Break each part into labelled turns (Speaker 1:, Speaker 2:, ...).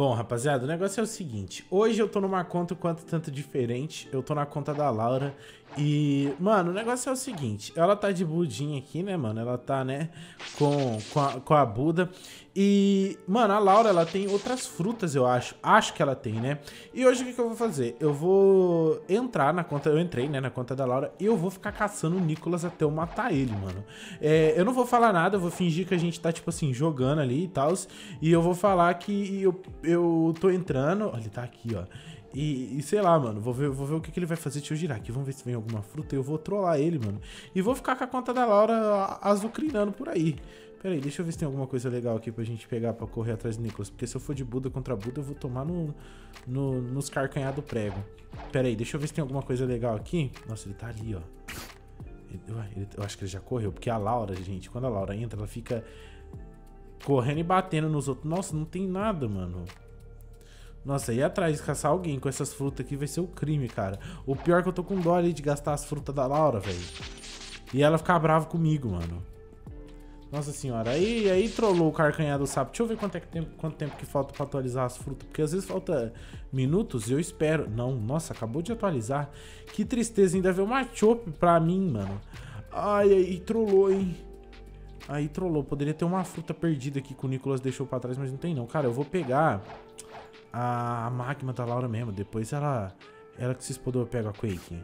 Speaker 1: Bom, rapaziada, o negócio é o seguinte. Hoje eu tô numa conta quanto tanto diferente. Eu tô na conta da Laura. E, mano, o negócio é o seguinte. Ela tá de budinha aqui, né, mano? Ela tá, né, com, com, a, com a Buda. E, mano, a Laura, ela tem outras frutas, eu acho. Acho que ela tem, né? E hoje o que, que eu vou fazer? Eu vou entrar na conta... Eu entrei, né, na conta da Laura. E eu vou ficar caçando o Nicolas até eu matar ele, mano. É, eu não vou falar nada. Eu vou fingir que a gente tá, tipo assim, jogando ali e tal. E eu vou falar que eu, eu tô entrando... Olha, ele tá aqui, ó. E, e, sei lá, mano, vou ver, vou ver o que, que ele vai fazer. Deixa eu girar aqui, vamos ver se vem alguma fruta. Eu vou trollar ele, mano. E vou ficar com a conta da Laura azucrinando por aí. Pera aí, deixa eu ver se tem alguma coisa legal aqui pra gente pegar pra correr atrás do Nicolas. Porque se eu for de Buda contra Buda, eu vou tomar no, no, nos carcanhar do prego. Pera aí, deixa eu ver se tem alguma coisa legal aqui. Nossa, ele tá ali, ó. Ele, ele, eu acho que ele já correu. Porque a Laura, gente, quando a Laura entra, ela fica correndo e batendo nos outros. Nossa, não tem nada, mano. Nossa, ir atrás caçar alguém com essas frutas aqui vai ser o um crime, cara. O pior é que eu tô com dó ali de gastar as frutas da Laura, velho. E ela ficar brava comigo, mano. Nossa senhora, aí, aí trollou o carcanhar do sapo. Deixa eu ver quanto, é que tempo, quanto tempo que falta pra atualizar as frutas. Porque às vezes falta minutos e eu espero. Não, nossa, acabou de atualizar. Que tristeza, ainda veio uma chope pra mim, mano. Ai, aí trollou, hein. Aí trollou. Poderia ter uma fruta perdida aqui que o Nicolas deixou pra trás, mas não tem não. Cara, eu vou pegar a, magma da Laura mesmo. Depois ela, ela que se explodiu pega a Quake.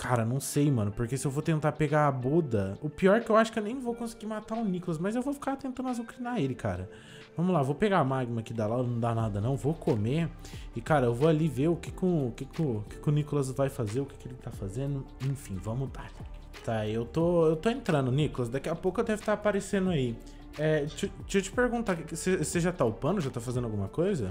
Speaker 1: Cara, não sei, mano. Porque se eu vou tentar pegar a Buda... O pior é que eu acho que eu nem vou conseguir matar o Nicholas. Mas eu vou ficar tentando azucrinar ele, cara. Vamos lá, vou pegar a magma aqui da Laura. Não dá nada, não. Vou comer. E, cara, eu vou ali ver o que, com, o, que, com, o, que, o Nicholas vai fazer. O que, que ele tá fazendo. Enfim, vamos dar. Tá, eu tô, eu tô entrando, Nicholas. Daqui a pouco eu deve estar tá aparecendo aí. É, deixa eu te perguntar, você já tá upando? Já tá fazendo alguma coisa?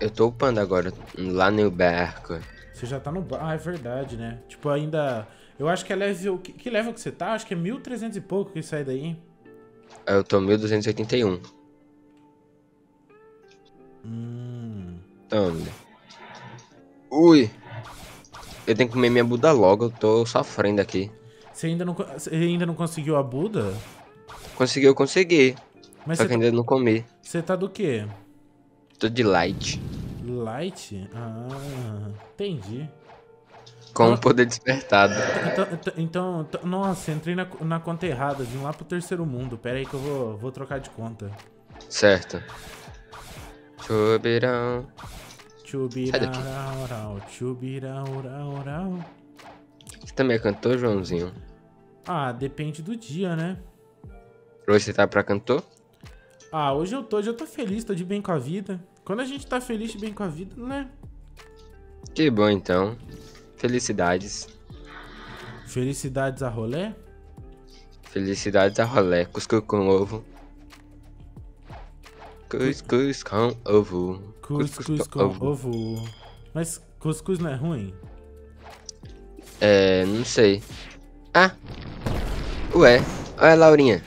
Speaker 2: Eu tô upando agora, lá no barco.
Speaker 1: Você já tá no. Ah, é verdade, né? Tipo, ainda. Eu acho que é level. Que, que level que você tá? Acho que é 1300 e pouco que sai daí.
Speaker 2: Eu tô 1281.
Speaker 1: Hum.
Speaker 2: Então. Ui! Eu tenho que comer minha Buda logo, eu tô sofrendo aqui.
Speaker 1: Você ainda não, você ainda não conseguiu a Buda?
Speaker 2: Conseguiu, consegui. Mas Só que tá... ainda não comi.
Speaker 1: Você tá do quê?
Speaker 2: Tô de light.
Speaker 1: Light? Ah, entendi.
Speaker 2: Com o poder despertado.
Speaker 1: Então, então, então, nossa, entrei na, na conta errada, vim lá pro terceiro mundo. Pera aí que eu vou, vou trocar de conta.
Speaker 2: Certo. Chubirão.
Speaker 1: Chubirão, chubirão,
Speaker 2: Você também é cantor, Joãozinho?
Speaker 1: Ah, depende do dia, né?
Speaker 2: Hoje você tá pra cantor?
Speaker 1: Ah, hoje eu tô, hoje eu tô feliz, tô de bem com a vida. Quando a gente tá feliz bem com a vida, né?
Speaker 2: Que bom então. Felicidades.
Speaker 1: Felicidades a rolé?
Speaker 2: Felicidades a rolé. Cuscuz com ovo. Cuscuz com ovo.
Speaker 1: Cuscuz com ovo. ovo. Mas cuscuz não é ruim?
Speaker 2: É, não sei. Ah! Ué, olha a Laurinha.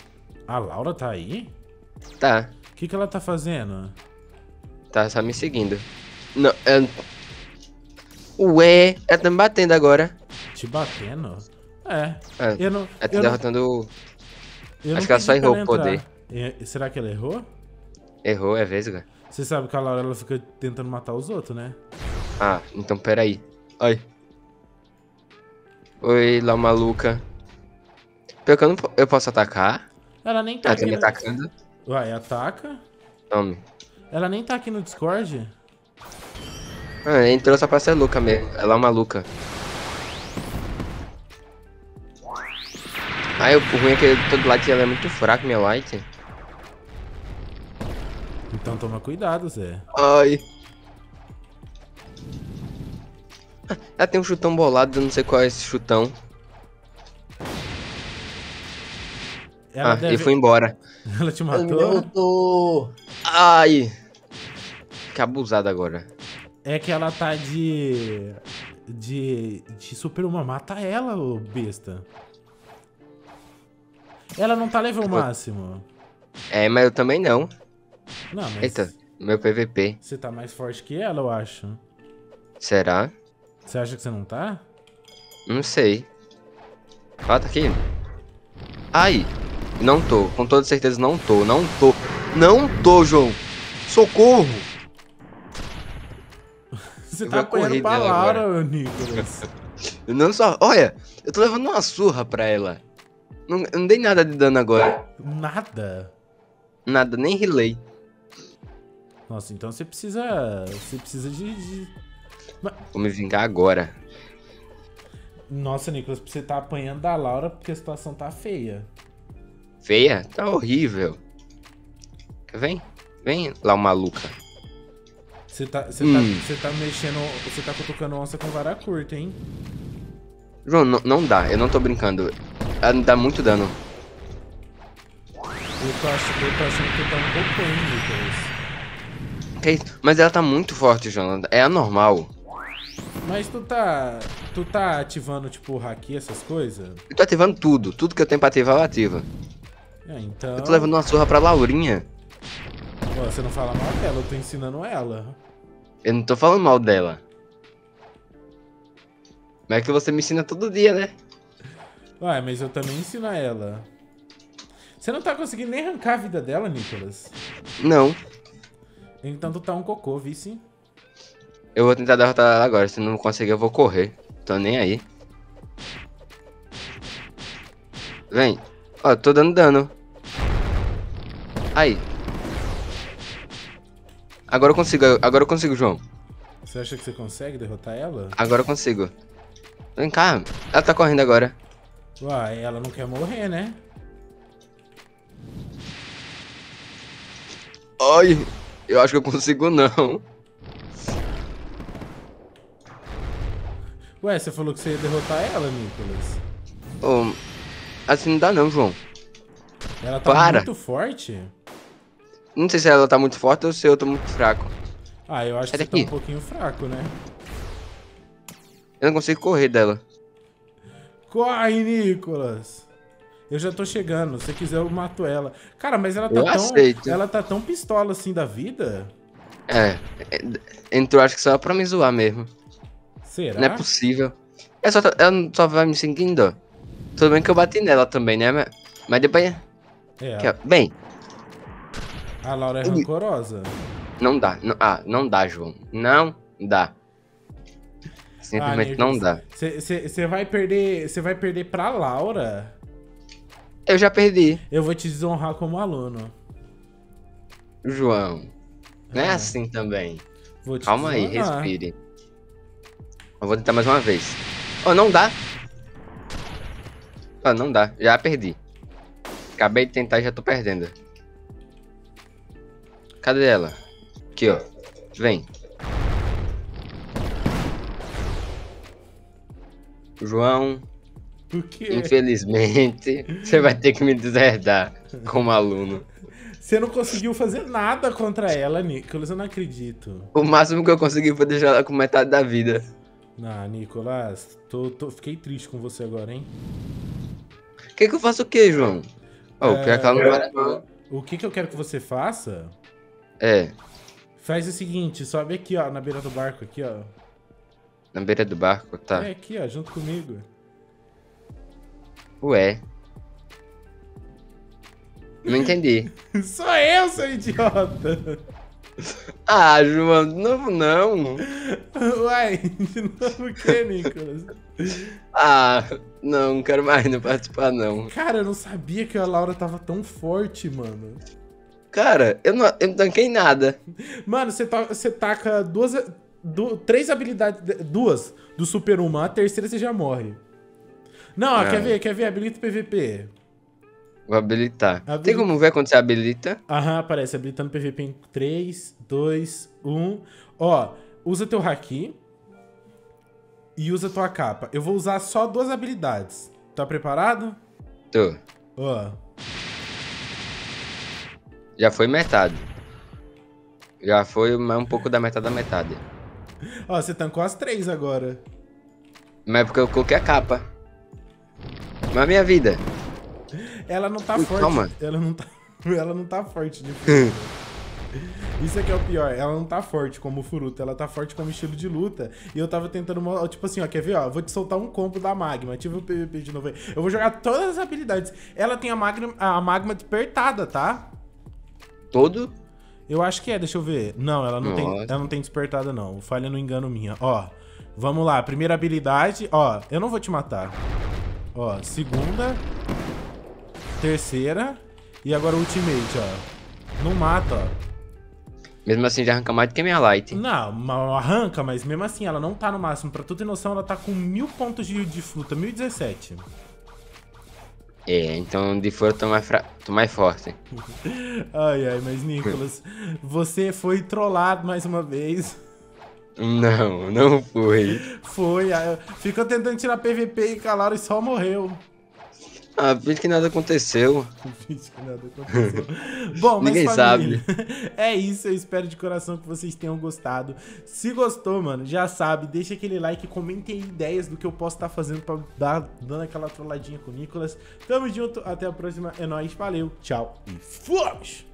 Speaker 1: A Laura tá aí?
Speaker 2: Tá.
Speaker 1: O que, que ela tá fazendo?
Speaker 2: Tá só me seguindo. Não, é... Ué, ela tá me batendo agora.
Speaker 1: Te batendo? É. é eu não.
Speaker 2: Ela tá derrotando. Não... Acho que ela só errou o poder.
Speaker 1: será que ela errou?
Speaker 2: Errou, é vesga.
Speaker 1: Você sabe que a Laura ela fica tentando matar os outros, né?
Speaker 2: Ah, então peraí. Oi. Oi, lá maluca. Pior que eu não eu posso atacar?
Speaker 1: Ela nem tá
Speaker 2: ela aqui. Tá me no... atacando.
Speaker 1: Vai, ataca.
Speaker 2: Tome.
Speaker 1: Ela nem tá aqui no Discord?
Speaker 2: Ah, entrou só pra ser louca mesmo. Ela é uma louca. Ai, o ruim é que todo light ela é muito fraco, minha light.
Speaker 1: Então toma cuidado, Zé.
Speaker 2: Ai. Ah, ela tem um chutão bolado, eu não sei qual é esse chutão. Ela ah, deve... e foi embora.
Speaker 1: Ela te matou?
Speaker 2: Ai. Que abusada agora.
Speaker 1: É que ela tá de... De... De super-uma. Mata ela, ô besta. Ela não tá level máximo.
Speaker 2: É, mas eu também não.
Speaker 1: Não, mas...
Speaker 2: Eita, meu PVP.
Speaker 1: Você tá mais forte que ela, eu acho.
Speaker 2: Será?
Speaker 1: Você acha que você não tá?
Speaker 2: Não sei. Falta aqui. Ai. Não tô, com toda certeza não tô, não tô. Não tô, João. Socorro.
Speaker 1: Você tá apanhando Laura, Nicolas.
Speaker 2: Eu não só. Olha, eu tô levando uma surra pra ela. Não, eu não dei nada de dano agora.
Speaker 1: Nada.
Speaker 2: Nada, nem relay.
Speaker 1: Nossa, então você precisa. Você precisa de. de-
Speaker 2: Vou me vingar agora.
Speaker 1: Nossa, Nicolas, você tá apanhando da Laura porque a situação tá feia.
Speaker 2: Feia? Tá horrível. Vem, vem lá, o maluca.
Speaker 1: Você tá, você
Speaker 2: Hum.
Speaker 1: tá, tá mexendo. Você tá cutucando onça com vara curta, hein?
Speaker 2: João, não, não dá, eu não tô brincando. Ela dá muito dano.
Speaker 1: Eu tô, ach- eu tô achando que tá um pouco Nicolas.
Speaker 2: Que isso? Mas ela tá muito forte, João. É anormal.
Speaker 1: Mas tu tá. Tu tá ativando, tipo, o haki, essas coisas?
Speaker 2: Eu tô ativando tudo. Tudo que eu tenho pra ativar, eu ativo.
Speaker 1: É, então.
Speaker 2: Eu tô levando uma surra pra Laurinha.
Speaker 1: Pô, você não fala mal dela, eu tô ensinando ela.
Speaker 2: Eu não tô falando mal dela. Mas é que você me ensina todo dia, né?
Speaker 1: Ué, mas eu também ensino a ela. Você não tá conseguindo nem arrancar a vida dela, Nicolas?
Speaker 2: Não.
Speaker 1: Então tu tá um cocô, vice.
Speaker 2: Eu vou tentar derrotar ela agora. Se não conseguir, eu vou correr. Tô nem aí. Vem. Ó, tô dando dano. Aí. Agora eu consigo, agora eu consigo, João.
Speaker 1: Você acha que você consegue derrotar ela?
Speaker 2: Agora eu consigo. Vem cá. Ela tá correndo agora.
Speaker 1: Uai, ela não quer morrer, né?
Speaker 2: Ai, eu acho que eu consigo não.
Speaker 1: Ué, você falou que você ia derrotar ela, Nicolas.
Speaker 2: Ô, assim não dá não, João.
Speaker 1: Ela tá
Speaker 2: Para.
Speaker 1: muito forte?
Speaker 2: Não sei se ela tá muito forte ou se eu tô muito fraco.
Speaker 1: Ah, eu acho que
Speaker 2: Sai
Speaker 1: você tá
Speaker 2: daqui.
Speaker 1: um pouquinho fraco, né?
Speaker 2: Eu não consigo correr dela.
Speaker 1: Corre, Nicolas! Eu já tô chegando. Se você quiser, eu mato ela. Cara, mas ela tá
Speaker 2: Eu
Speaker 1: tão.
Speaker 2: aceito.
Speaker 1: Ela tá tão pistola assim da vida?
Speaker 2: É, é, entrou acho que só pra me zoar mesmo.
Speaker 1: Será?
Speaker 2: Não é possível. Ela só, tá- ela só vai me seguindo. Tudo bem que eu bati nela também, né? Mas, depois.
Speaker 1: É.
Speaker 2: Bem,
Speaker 1: a Laura é rancorosa.
Speaker 2: não dá. Não, ah, não dá, João. Não dá. Simplesmente
Speaker 1: Ah,
Speaker 2: não dá.
Speaker 1: Você vai perder. Você vai perder pra Laura.
Speaker 2: Eu já perdi,
Speaker 1: Eu vou te desonrar como aluno.
Speaker 2: João. Não é
Speaker 1: Ah.
Speaker 2: assim também. Calma aí, respire. Eu vou tentar mais uma vez. Oh, não dá. Oh, não dá. Já perdi. Acabei de tentar e já tô perdendo. Cadê ela? Aqui, ó. Vem. João,
Speaker 1: O quê?
Speaker 2: infelizmente, você vai ter que me deserdar como aluno.
Speaker 1: Você não conseguiu fazer nada contra ela, Nicolas. Eu não acredito.
Speaker 2: O máximo que eu consegui foi deixar ela com metade da vida.
Speaker 1: Ah, Nicolas, tô, tô- fiquei triste com você agora, hein?
Speaker 2: Quer que eu faça o quê, João? Oh,
Speaker 1: É,
Speaker 2: pior que ela não para não.
Speaker 1: O que, que eu quero que você faça?
Speaker 2: É,
Speaker 1: Faz o seguinte, sobe aqui, ó, na beira do barco, aqui, ó.
Speaker 2: na beira do barco, tá.
Speaker 1: É aqui, ó, junto comigo.
Speaker 2: Ué. Não entendi.
Speaker 1: Sou eu, seu idiota!
Speaker 2: Ah, João, de novo não.
Speaker 1: Uai, de novo o que, Nicolas?
Speaker 2: Ah, não, não quero mais não participar, não.
Speaker 1: Cara, eu não sabia que a Laura tava tão forte, mano.
Speaker 2: Cara, eu não, eu não tanquei nada.
Speaker 1: Mano, você, ta- você taca duas, du- três habilidades, duas do Super 1, a terceira você já morre. Não, ó,
Speaker 2: Ah.
Speaker 1: quer ver, quer ver? Habilita o PVP.
Speaker 2: Vou habilitar.
Speaker 1: Habilita.
Speaker 2: Tem como ver quando você habilita?
Speaker 1: Aham, aparece, habilitando PVP em 3, 2, 1. Ó, usa teu haki e usa tua capa. Eu vou usar só duas habilidades. Tá preparado?
Speaker 2: Tô.
Speaker 1: Ó,
Speaker 2: Já foi metade. Já foi mais um pouco da metade da metade.
Speaker 1: ó, você tancou as três agora.
Speaker 2: Mas é porque eu coloquei a capa. Mas a minha vida.
Speaker 1: Ela não tá
Speaker 2: Ui,
Speaker 1: forte.
Speaker 2: calma.
Speaker 1: Ela não tá, ela não tá forte. Né? Isso é que é o pior. Ela não tá forte como o Furuta, ela tá forte como estilo de luta. E eu tava tentando. Tipo assim, ó, quer ver? Ó, vou te soltar um combo da Magma. Ativa o PVP de novo aí. Eu vou jogar todas as habilidades. Ela tem a Magma, a magma despertada, tá?
Speaker 2: Todo?
Speaker 1: Eu acho que é, deixa eu ver. Não, ela não, tem, ela não tem despertada, não. Falha no engano minha. Ó, vamos lá. Primeira habilidade. Ó, eu não vou te matar. Ó, segunda. Terceira. E agora ultimate, ó. Não mata, ó.
Speaker 2: Mesmo assim, já arranca mais do que a minha light.
Speaker 1: Não, arranca, mas mesmo assim, ela não tá no máximo. Pra tu ter noção, ela tá com mil pontos de, de fruta, 1017.
Speaker 2: É, então de fora eu tô mais, fra... tô mais forte.
Speaker 1: Ai, ai, mas Nicolas, você foi trollado mais uma vez.
Speaker 2: Não, não foi.
Speaker 1: Foi, ficou tentando tirar PVP e calaram e só morreu.
Speaker 2: Ah, finge que nada aconteceu.
Speaker 1: Finge que nada aconteceu. Bom, mas
Speaker 2: Ninguém
Speaker 1: família, é isso. Eu espero de coração que vocês tenham gostado. Se gostou, mano, já sabe, deixa aquele like, comentem aí ideias do que eu posso estar fazendo pra dar dando aquela trolladinha com o Nicolas. Tamo junto, até a próxima. É nóis, valeu, tchau e fomos!